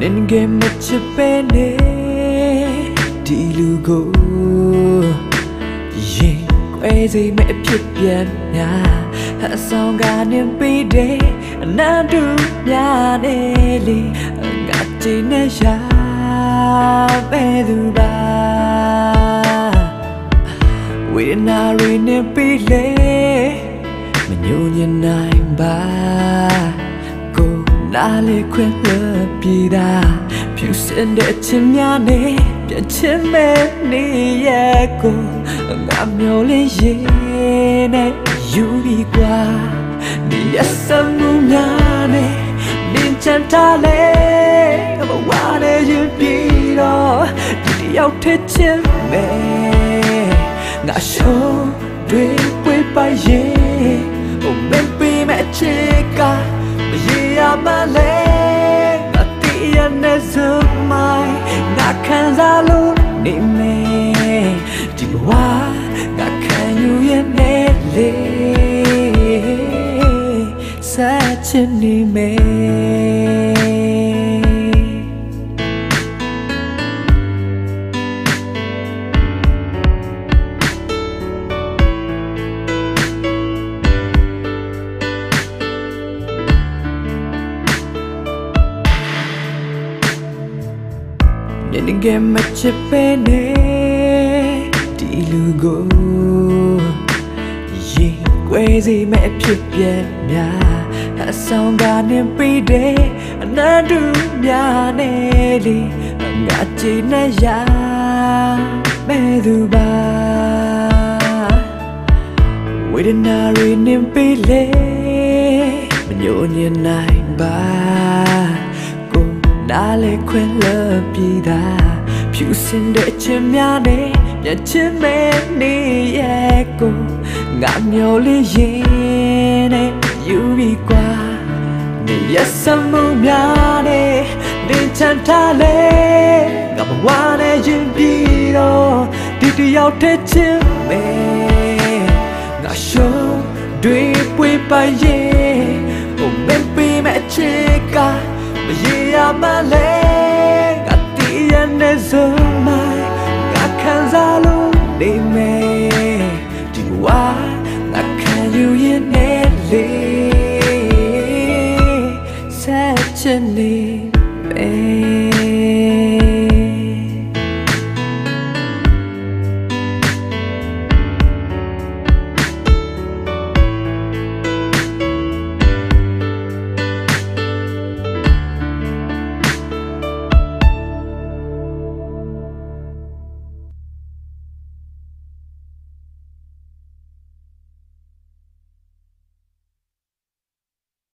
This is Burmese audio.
နင်ငယ်မချစ်ပဲနေဒီလူကိုရင်ခွဲစီမဲ့အဖြစ်ပြန်များအဆောင်ကနေပြီးတဲ့အနန္တုများနေလေငါချင်နေရပဲသူပါဝေဒနာတွေနဲ့ပြီးလေမညိုညနိုင်ပါ ကိုနားလေခွင့်လွတ်ပြေးတာဖြူစင်တဲ့ချင်များနဲ့ပြချင်မဲ့နေရဲ့ကိုငါမျောလင်းရင်နဲ့ယူပြီးกว่าနေရစမှုများနဲ့နင်ချမ်းထားလေဘဝနဲ့ရင်ပြီးတော့ဒီတယောက်ထက်ချင်မဲ့ငါရှုံးတွေပွေးပါရဲ့ Oh maybe မဲ့ချစ်ကမရေ ရမလဲငါတည်ရနေစမိုင်းငါခံစားလို့နေမယ်ဒီဘဝငါ ခံယူရနေလေဆက်ချင်နေမယ်နင်ငယ်မချစ်ပဲနေဒီလူကိုရင်ကွဲစီမဲ့အဖြစ်ပြက်များအဆောင်ကနေပြီးတဲ့အနန္တုများနေလေငါချင်နေရမဲ့သူပါဝေဒနာတွေနေပြီးလေမညိုညင်နိုင်ပါကို နားလေခွင့်လပြေးတာဖြူစင်တဲ့ချင်များနဲ့မျက်ချင်မဲ့နေရဲ့ကိုငါမျောလေးရင်နဲ့ယူပြီးกว่าနေရစမှုများနဲ့တင်ချန်ထားလေငါဘဝနဲ့ရင်ပြီးတော့ဒီတယောက်တည်းချင်မဲ့ငါရှုံးတွေပွေပါရဲ့ Oh baby မဲ့ချစ်က မ ရေရမလဲငါတည်ရနေစမိုင်းငါခံစားလို့နေမယ်ဒီဝါငါခံယူရင်နေလေဆက်ချင်နေ